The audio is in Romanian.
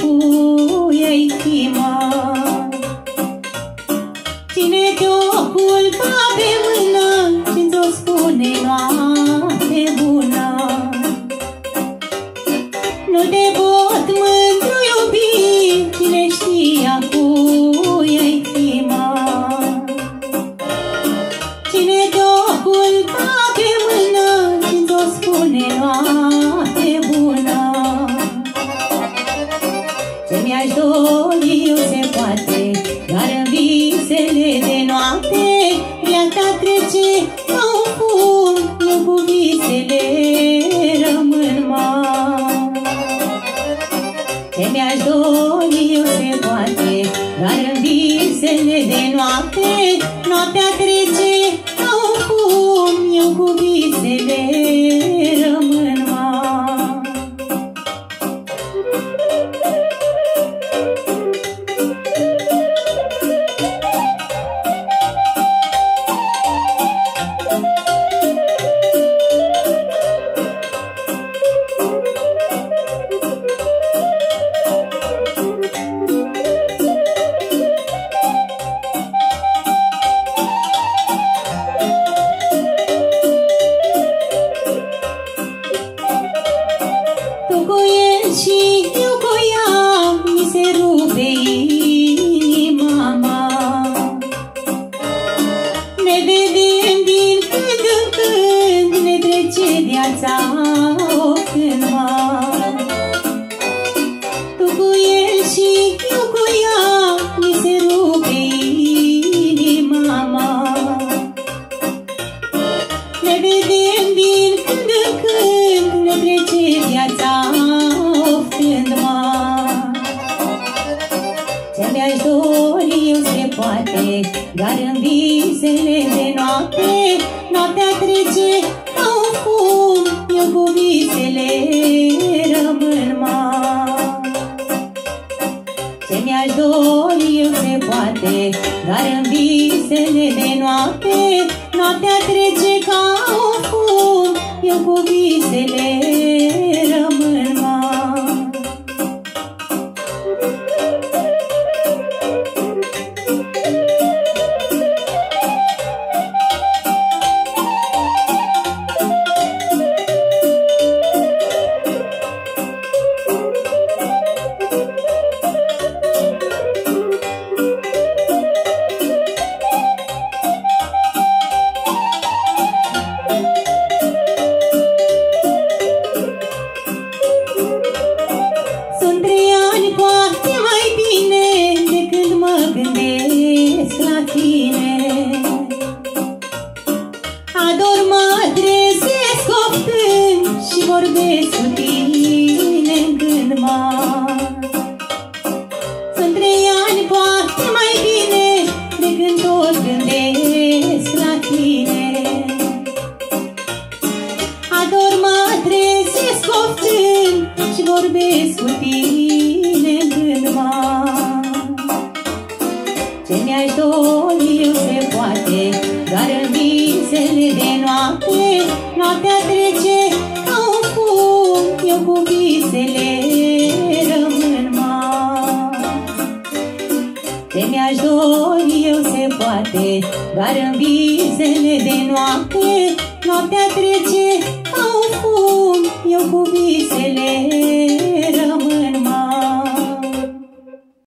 cu ei chima. Cine te-o culca pe mână și ți-o spune noapte bună? Nu te visele rămân mari. Ce mi-aș dori eu se poate Dar în visele de noapte Noaptea trece Dar în visele de noapte Noaptea trece ca un fum Eu cu visele rămân mai ce mi-aș dori eu se poate Dar în visele de noapte Noaptea trece ca un fum. Eu cu visele vorbesc cu tine în gând mari Ce mi-aș dori eu se poate Doar în visele de noapte. Noaptea trece ca un fum Eu cu visele rămân mari ce mi-aș dori eu se poate Doar în visele de noapte. Noaptea trece